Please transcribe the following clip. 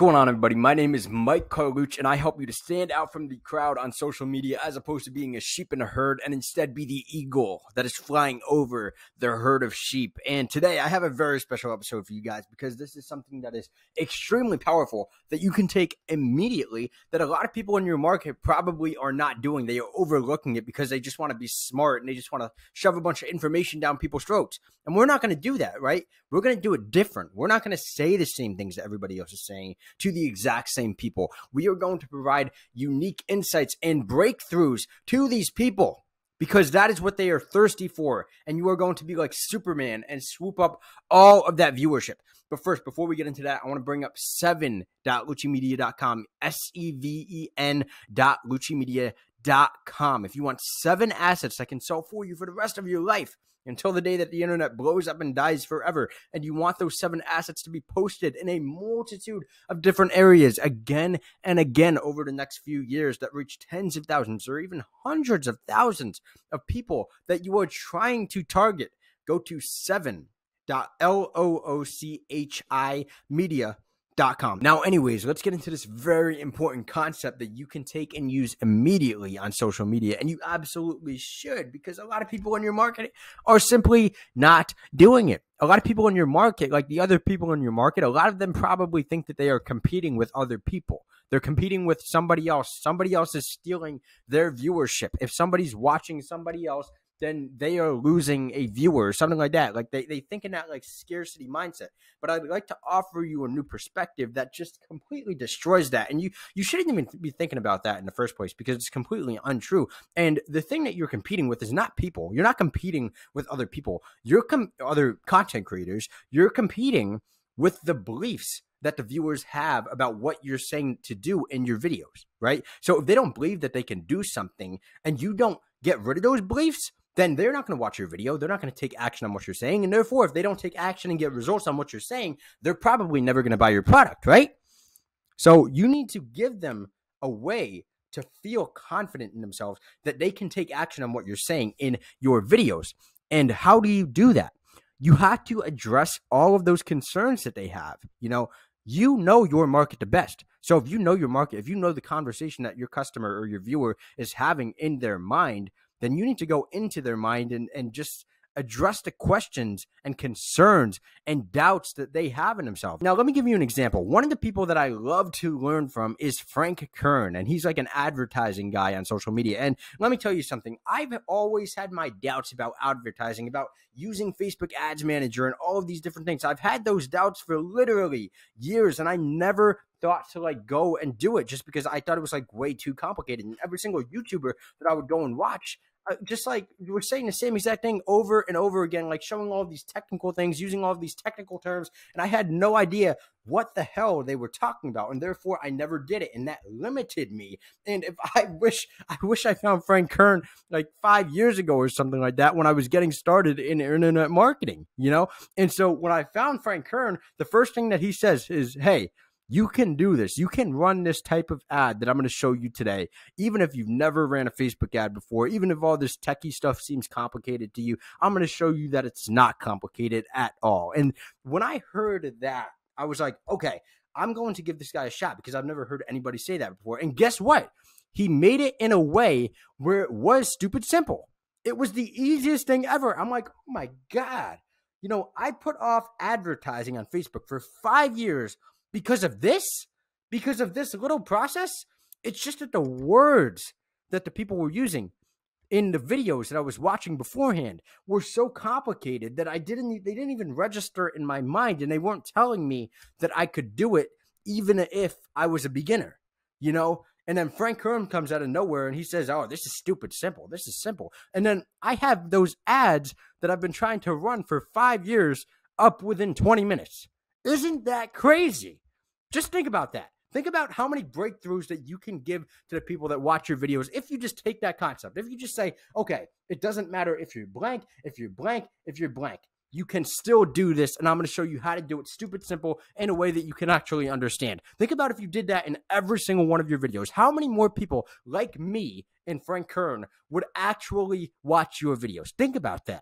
going on, everybody? My name is Mike Carlucci, and I help you to stand out from the crowd on social media as opposed to being a sheep in a herd and instead be the eagle that is flying over the herd of sheep. And today I have a very special episode for you guys because this is something that is extremely powerful that you can take immediately that a lot of people in your market probably are not doing. They are overlooking it because they just want to be smart and they just want to shove a bunch of information down people's throats. And we're not going to do that, right? We're going to do it different. We're not going to say the same things that everybody else is saying to the exact same people. We are going to provide unique insights and breakthroughs to these people because that is what they are thirsty for. And you are going to be like Superman and swoop up all of that viewership. But first, before we get into that, I want to bring up seven.loochimedia.com, S E V E N dot loochimedia.com. If you want seven assets that can sell for you for the rest of your life, until the day that the internet blows up and dies forever. And you want those seven assets to be posted in a multitude of different areas again and again over the next few years that reach tens of thousands or even hundreds of thousands of people that you are trying to target. Go to seven. L Now, anyways, let's get into this very important concept that you can take and use immediately on social media. And you absolutely should because a lot of people in your market are simply not doing it. A lot of people in your market, like the other people in your market, a lot of them probably think that they are competing with other people. They're competing with somebody else. Somebody else is stealing their viewership. If somebody's watching somebody else, then they are losing a viewer or something like that. Like they, they think in that like scarcity mindset. But I'd like to offer you a new perspective that just completely destroys that. And you you shouldn't even be thinking about that in the first place because it's completely untrue. And the thing that you're competing with is not people. You're not competing with other people. You're com- other content creators. You're competing with the beliefs that the viewers have about what you're saying to do in your videos, right? So if they don't believe that they can do something and you don't get rid of those beliefs, then they're not going to watch your video. They're not going to take action on what you're saying. And therefore, if they don't take action and get results on what you're saying, they're probably never going to buy your product, right? So you need to give them a way to feel confident in themselves that they can take action on what you're saying in your videos. And how do you do that? You have to address all of those concerns that they have. You know, you know your market the best. So if you know your market, if you know the conversation that your customer or your viewer is having in their mind, then you need to go into their mind and, and just address the questions and concerns and doubts that they have in themselves. Now, let me give you an example. One of the people that I love to learn from is Frank Kern, and he's like an advertising guy on social media. And let me tell you something I've always had my doubts about advertising, about using Facebook Ads Manager and all of these different things. I've had those doubts for literally years, and I never thought to like go and do it just because I thought it was like way too complicated. And every single YouTuber that I would go and watch, uh, just like were saying the same exact thing over and over again, like showing all these technical things, using all these technical terms, and I had no idea what the hell they were talking about, and therefore I never did it, and that limited me. And if I wish, I wish I found Frank Kern like five years ago or something like that when I was getting started in internet marketing, you know. And so when I found Frank Kern, the first thing that he says is, "Hey." You can do this. You can run this type of ad that I'm going to show you today, even if you've never ran a Facebook ad before, even if all this techie stuff seems complicated to you. I'm going to show you that it's not complicated at all. And when I heard that, I was like, okay, I'm going to give this guy a shot because I've never heard anybody say that before. And guess what? He made it in a way where it was stupid simple. It was the easiest thing ever. I'm like, oh my God. You know, I put off advertising on Facebook for five years because of this, because of this little process. It's just that the words that the people were using in the videos that I was watching beforehand were so complicated that I didn't they didn't even register in my mind and they weren't telling me that I could do it even if I was a beginner. You know, and then Frank Kern comes out of nowhere and he says, Oh, this is stupid simple. This is simple. And then I have those ads that I've been trying to run for five years up within 20 minutes. Isn't that crazy? Just think about that. Think about how many breakthroughs that you can give to the people that watch your videos if you just take that concept. If you just say, okay, it doesn't matter if you're blank, if you're blank, if you're blank. You can still do this, and I'm going to show you how to do it stupid simple in a way that you can actually understand. Think about if you did that in every single one of your videos. How many more people like me and Frank Kern would actually watch your videos? Think about that.